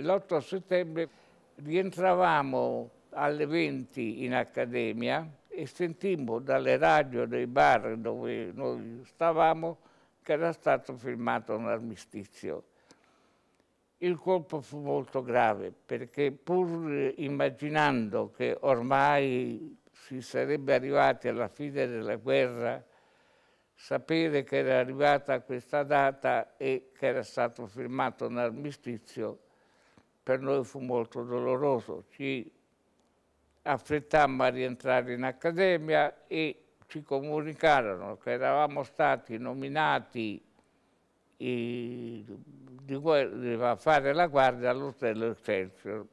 L'8 settembre rientravamo alle 20 in accademia e sentimmo dalle radio dei bar dove noi stavamo che era stato firmato un armistizio. Il colpo fu molto grave perché pur immaginando che ormai si sarebbe arrivati alla fine della guerra, sapere che era arrivata questa data e che era stato firmato un armistizio per noi fu molto doloroso. Ci affrettammo a rientrare in accademia e ci comunicarono che eravamo stati nominati di, a fare la guardia all'hotel Excelsior.